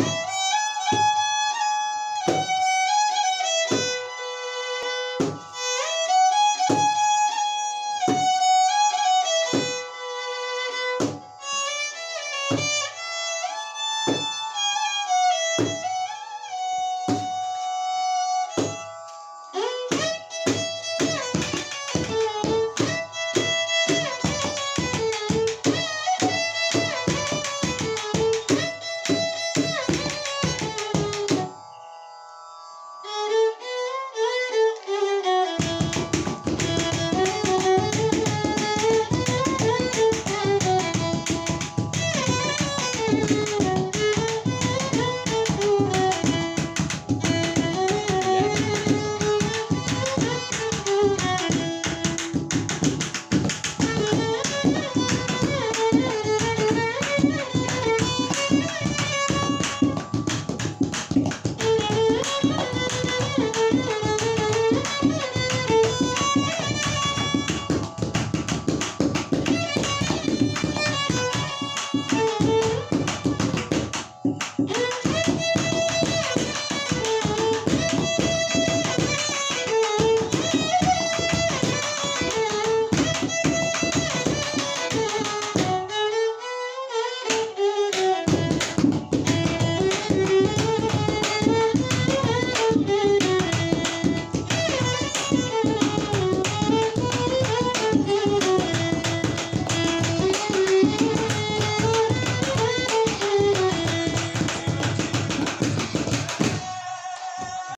you